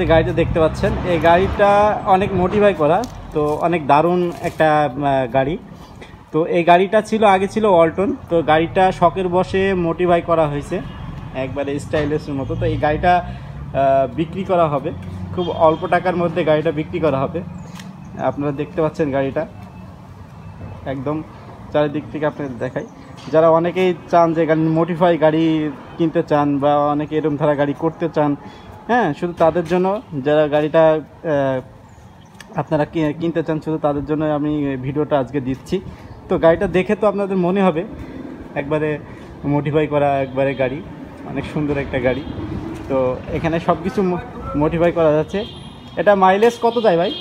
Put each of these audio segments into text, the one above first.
যে গাড়িটা দেখতে পাচ্ছেন, এই গাড়িটা অনেক মোটিফাই করা, তো অনেক দারুণ একটা গাড়ি। তো এই গাড়িটা ছিল, আগে ছিল অল্টন তো গাড়িটা শখের বসে মোটিফাই করা হয়েছে, একবারে স্টাইলিশের মতো। তো এই গাড়িটা বিক্রি করা হবে, খুব অল্প টাকার মধ্যে গাড়িটা বিক্রি করা হবে। আপনারা দেখতে পাচ্ছেন গাড়িটা, একদম চারিদিক থেকে আপনাদের দেখাই। যারা অনেকেই চান যে গাড়ি মডিফাই গাড়ি কিনতে চান বা অনেকে এরকম ধারা গাড়ি করতে চান হ্যাঁ শুধু তাদের জন্য যারা গাড়িটা আপনারা কিনতে চান, শুধু তাদের জন্য আমি ভিডিওটা আজকে দিচ্ছি। তো গাড়িটা দেখে তো আপনাদের মনে হবে, একবারে মডিফাই করা একবারে গাড়ি, অনেক সুন্দর একটা গাড়ি। তো এখানে সব কিছু মডিফাই করা যাচ্ছে। এটা মাইলেজ কত যায় ভাই?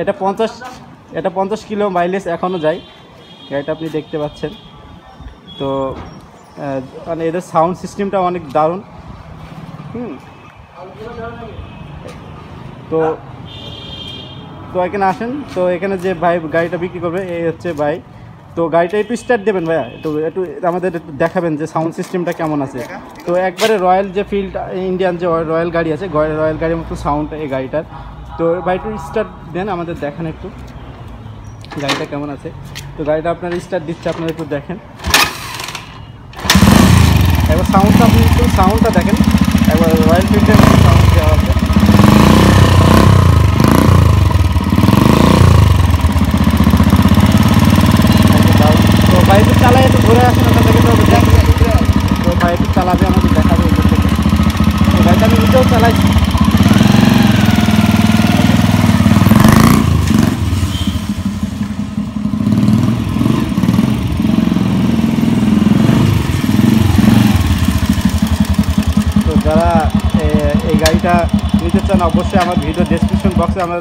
এটা পঞ্চাশ এটা পঞ্চাশ কিলো মাইলেজ এখনও যায়। গাড়িটা আপনি দেখতে পাচ্ছেন। তো মানে এদের সাউন্ড সিস্টেমটা অনেক দারুণ। হুম তো তো এখানে আসেন। তো এখানে যে ভাই গাড়িটা বিক্রি করবে এই হচ্ছে ভাই। তো গাড়িটা একটু স্টার্ট দেবেন ভাইয়া একটু একটু আমাদের একটু দেখাবেন যে সাউন্ড সিস্টেমটা কেমন আছে। তো একবারে রয়্যাল যে ফিল্ড ইন্ডিয়ান যে রয়্যাল গাড়ি আছে রয়্যাল গাড়ির মতো সাউন্ড এই গাড়িটার। তো ভাই একটু স্টার্ট দেন আমাদের দেখান একটু। গাড়িটা কেমন আছে? তো গাড়িটা আপনার স্টার্ট দিচ্ছে আপনারা একটু দেখেন। একবার সাউন্ডটা আপনি একটু সাউন্ডটা দেখেন। একবার রয়্যাল ফিল্ডের সাউন্ড দেওয়া আছে একদম দারুণ। তো ভাই একটু চালাই একটু ঘুরে আসেন ওখান থেকে তো দেখেন। তো ভাই একটু চালাবে আমাদের দেখাবে ওখান থেকে তো গাড়িটা আমি নিজেও চালাইছি তো যারা এই গাড়িটা নিতে চান, অবশ্যই আমার ভিডিও ডেসক্রিপশন বক্সে আমার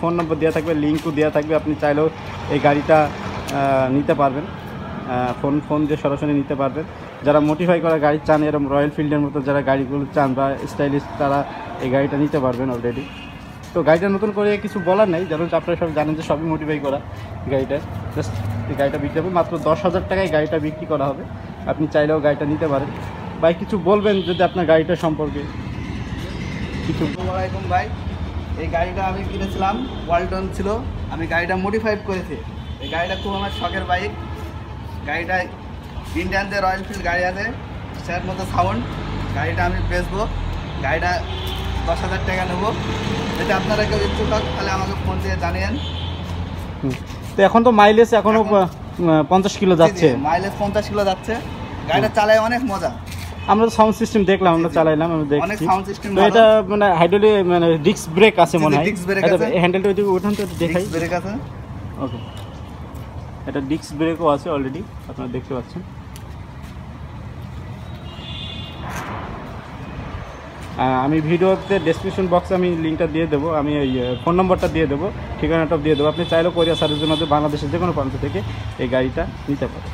ফোন নম্বর দেওয়া থাকবে লিঙ্কও দেওয়া থাকবে, আপনি চাইলেও এই গাড়িটা নিতে পারবেন। ফোন ফোন দিয়ে সরাসরি নিতে পারবেন। যারা মোটিফাই করা গাড়ি চান, এরকম রয়্যাল ফিল্ডের মতো যারা গাড়িগুলো চান বা স্টাইলিশ তারা এই গাড়িটা নিতে পারবেন অলরেডি তো গাড়িটা নতুন করে কিছু বলার নেই যেন আপনারা সব জানেন যে সবই মোটিফাই করা গাড়িটা। জাস্ট এই গাড়িটা বিক্রি হবে, মাত্র দশ হাজার টাকায় গাড়িটা বিক্রি করা হবে। আপনি চাইলেও গাড়িটা নিতে পারেন। ভাই কিছু বলবেন যদি আপনার গাড়িটা সম্পর্কে? কিছু। আসসালামাইকুম ভাই। এই গাড়িটা আমি কিনেছিলাম ওয়ালটন ছিল। আমি গাড়িটা মডিফাইড করেছি। এই গাড়িটা খুব আমার শখের বাইক। গাড়িটা ইন্ডিয়ান যে রয়্যাল ফিল্ড গাড়ি আছে সেটার মতো সাউন্ড গাড়িটা আমি বেচবো। গাড়িটা দশ হাজার টাকা নেব। যদি আপনারা কেউ ইচ্ছুক হন তাহলে আমাকে ফোন দিয়ে জানিয়েন। তো এখন তো মাইলেজ এখনও এখন- পঞ্চাশ কিলো যাচ্ছে। মাইলেজ পঞ্চাশ কিলো যাচ্ছে। গাড়িটা চালায় অনেক মজা। আমরা সাউন্ড সিস্টেম দেখলাম আমরা। চালাইলাম আমরা দেখছি। তো এটা মানে হাইড্রোলি মানে ডিস্ক ব্রেক আছে মনে হয়। হ্যান্ডেলটা ওইদিকে উঠান তো দেখাই। ব্রেক আছে। ওকে এটা ডিস্ক ব্রেকও আছে অলরেডি আপনারা দেখতে পাচ্ছেন। আমি ভিডিওতে ডেসক্রিপশন বক্সে আমি লিঙ্কটা দিয়ে দেবো আমি ওই ফোন নম্বরটা দিয়ে দেবো ঠিকানাটাও দিয়ে দেবো। আপনি চাইলেও কোরিয়া সার্ভিসের মধ্যে বাংলাদেশের যে কোনো প্রান্ত থেকে এই গাড়িটা নিতে পারেন।